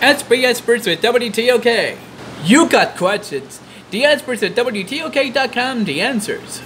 SB Experts with WTOK. You got questions. The experts at WTOK.com, the answers.